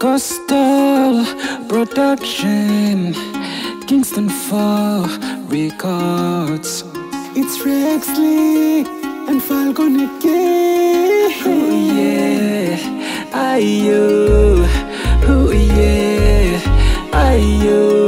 Coastal Production, Kingston 4 Records. It's Rexly and Falgon again. Oh yeah, ayo. Oh yeah, ayo. Look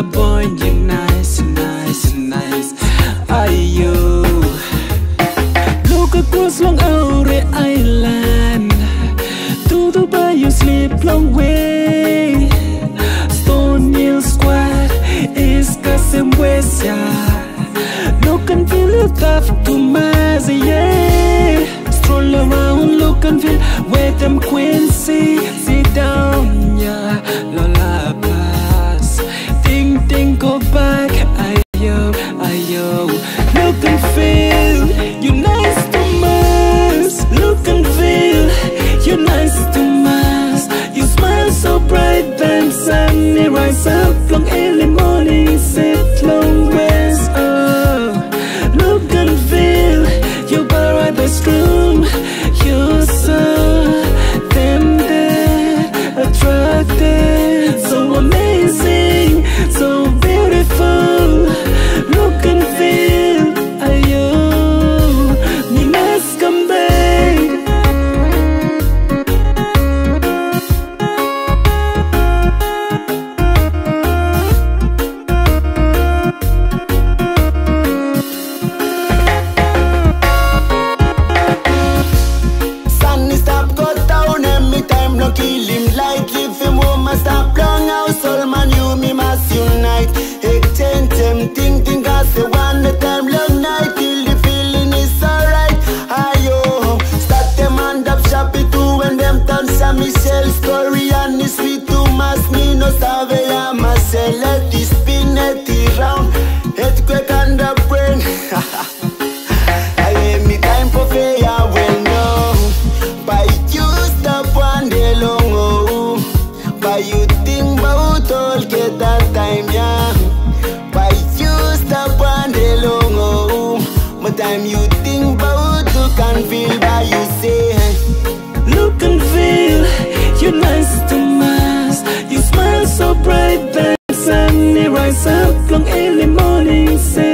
Dollar boy, you're nice, nice, nice. Are you? Look across Long Aure Island. To Dubai, you sleep long way. Stone Hill Square is Kasem West, yeah. Luganville it to Mazzy, yeah. Stroll around, Luganville where them Quincy. think about all get that time, yeah. Why you stop on the long oh? But time you think about Luganville by you say. Look and feel, you're nice to us. You smile so bright that sunny rise up long early morning. Say.